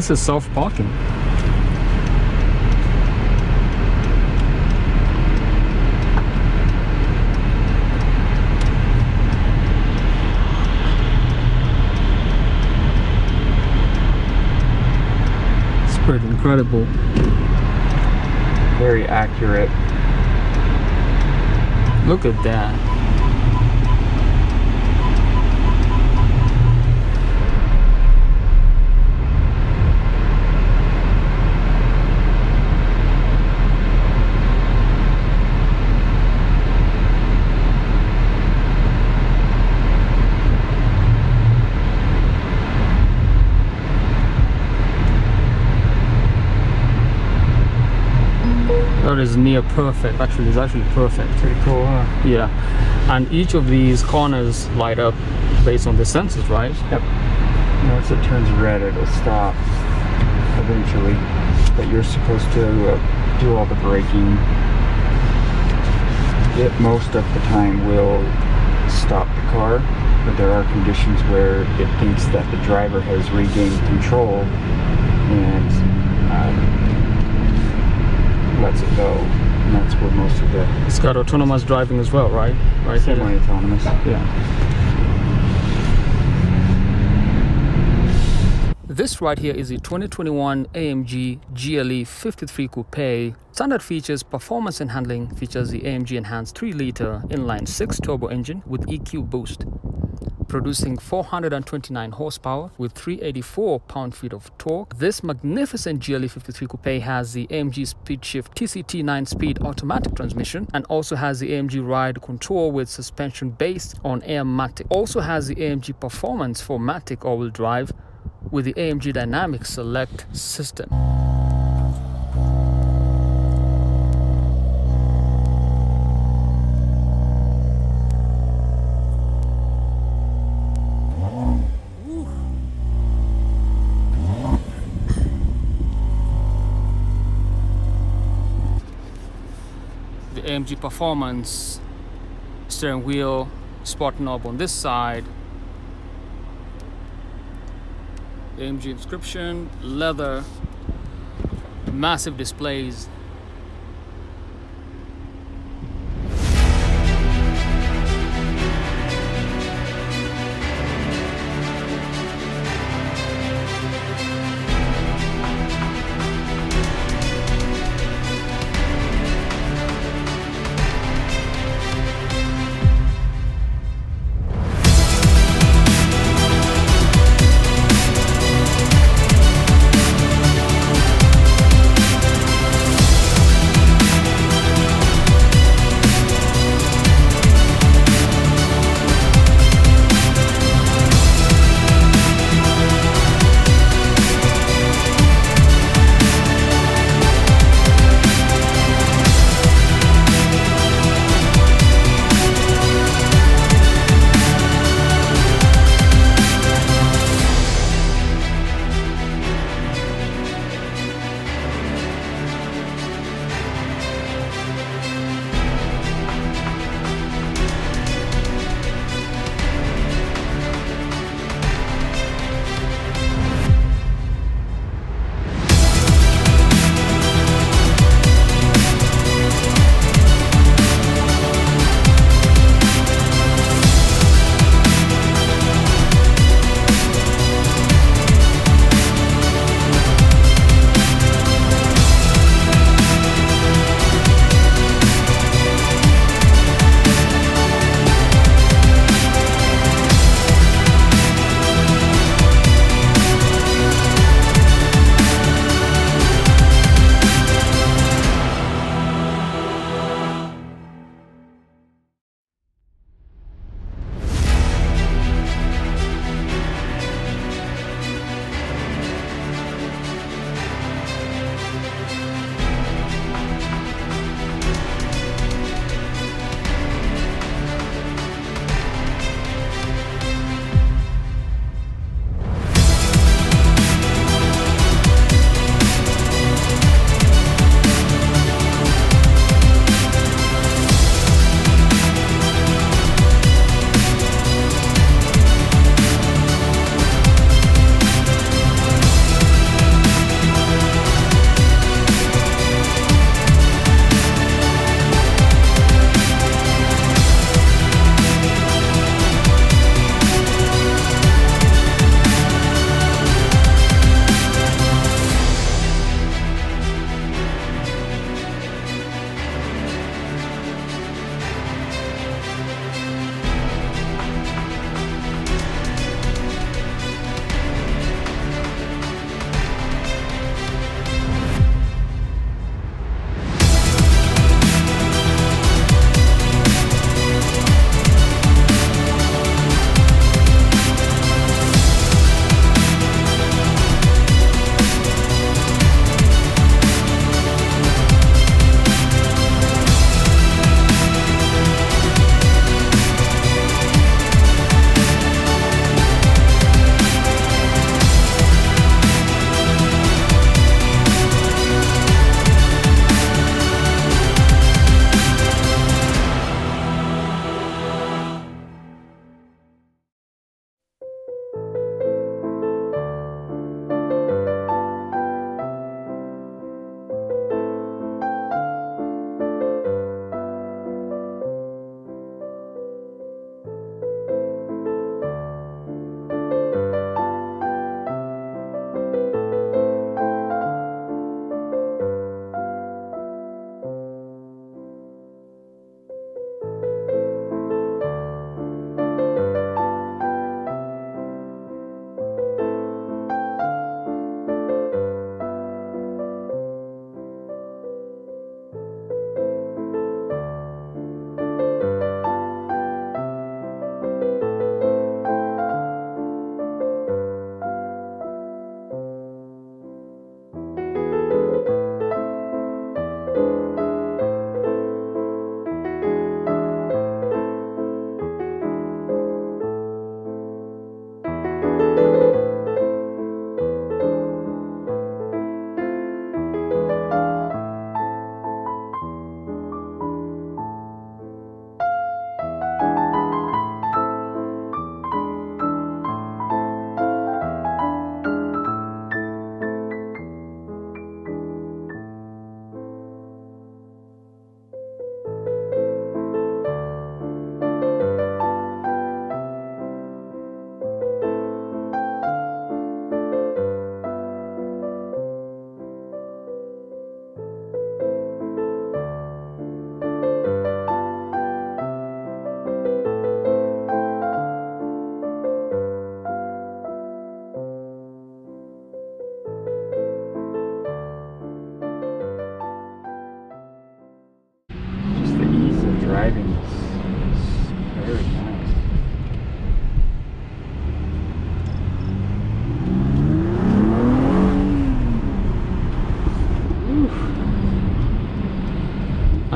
This is self-parking. It's pretty incredible. Very accurate. Look at that. Near perfect. Actually, it's actually perfect. Pretty cool, huh? Yeah, and each of these corners light up based on the sensors, right? Yep. Once it turns red, it'll stop eventually. But you're supposed to uh, do all the braking. It most of the time will stop the car, but there are conditions where it thinks that the driver has regained control and um, lets it go. And that's where most of the It's got autonomous driving as well, right? Right here. semi-autonomous. Yeah. This right here is a 2021 AMG GLE 53 Coupe. Standard features performance and handling features the AMG Enhanced 3 liter inline 6 turbo engine with EQ boost, producing 429 horsepower with 384 pound feet of torque. This magnificent GLE 53 Coupe has the AMG SpeedShift TCT 9 speed automatic transmission and also has the AMG Ride Control with suspension based on Airmatic. Also has the AMG Performance 4MATIC all-wheel drive with the AMG Dynamic Select system. The AMG Performance steering wheel, spot knob on this side, AMG inscription, leather, massive displays.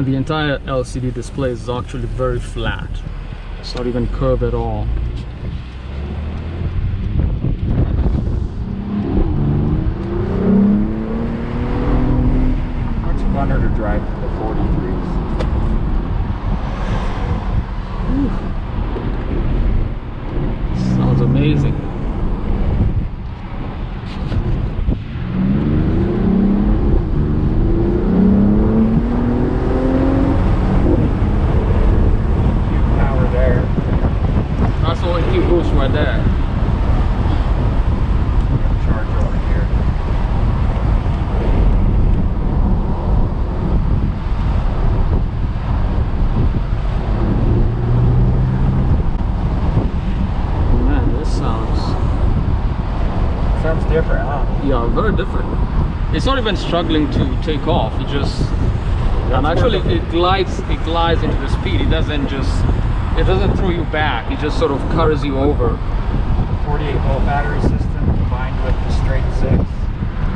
And the entire LCD display is actually very flat. It's not even curved at all. Much funner to drive the 43s. Sounds amazing. Huge power there. That's all EQ boost right over here. Man, this sounds Sounds different, huh? yeah very different. It's not even struggling to take off. It just and actually it glides it glides into the speed. It doesn't just it doesn't throw you back. It just sort of carries you over. 48 volt battery system combined with the straight six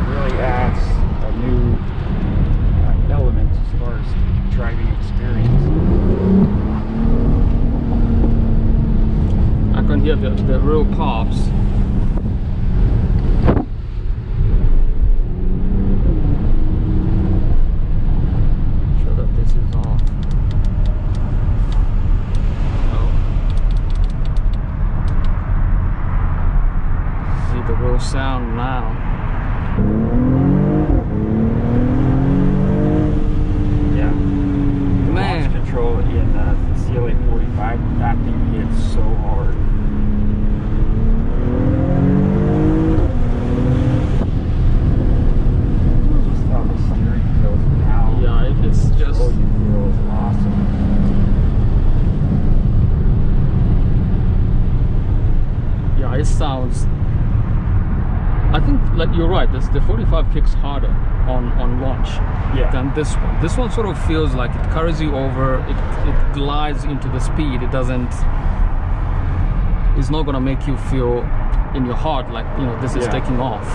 really adds a new uh, element as far as driving experience. I can hear the, the real pops. Sure that this is off. Oh. See the real sound now. Yeah. The Man. launch control in uh, the CLA 45, that thing hits so hard. Just how the steering feels now. Yeah, it, it's just. Oh, you feel is awesome. Yeah, it sounds. I think like you're right. This the 45 kicks harder on on launch Yeah. than this one. This one sort of feels like it carries you over. It it glides into the speed. It doesn't. It's not gonna make you feel in your heart like you know this is Yeah. taking off.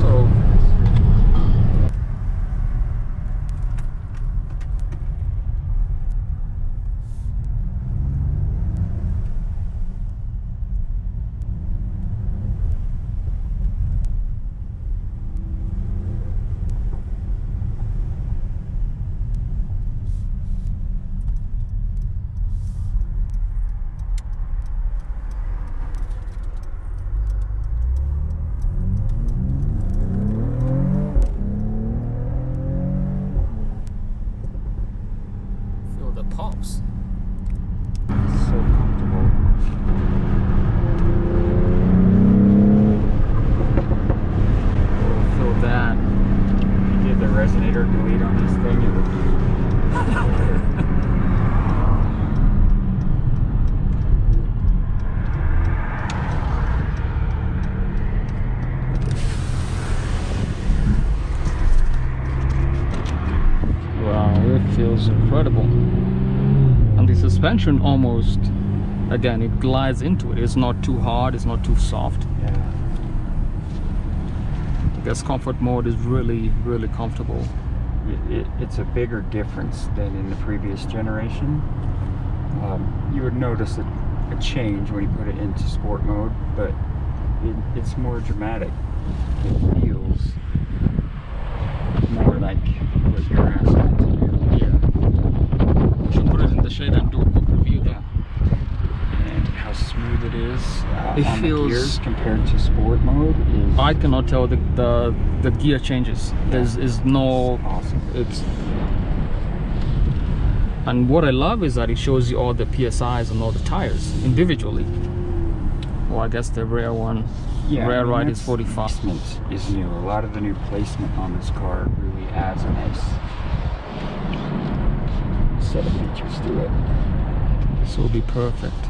So feel the pops. So comfortable. Feel that. If you did the resonator delete on this thing, it would be. Wow, it feels incredible. And the suspension almost, again, it glides into it. It's not too hard, it's not too soft. Yeah. This comfort mode is really, really comfortable. It, it, it's a bigger difference than in the previous generation. Um, you would notice a, a change when you put it into sport mode, but it, it's more dramatic. It feels more like what you're asking it to do. Yeah. We should put it in the shade and do a quick review there. And how smooth it is uh, It on feels- the compared to sport mode is I cannot tell the the, the gear changes. There's is no awesome. it's and what I love is that it shows you all the PSIs and all the tires individually. Well, I guess the rear one, Yeah, rear I mean, ride is 45. placement is new. A lot of the new placement on this car really adds a nice set of features to it. This will be perfect.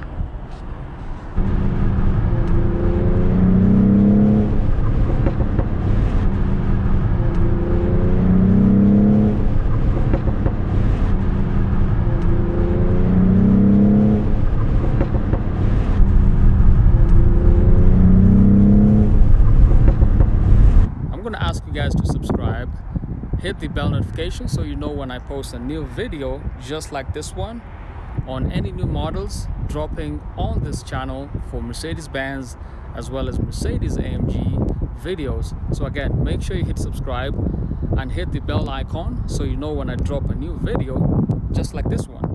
You guys to subscribe. Hit the bell notification so you know when I post a new video just like this one on any new models dropping on this channel for Mercedes-Benz as well as Mercedes AMG videos. So again make sure you hit subscribe and hit the bell icon so you know when I drop a new video just like this one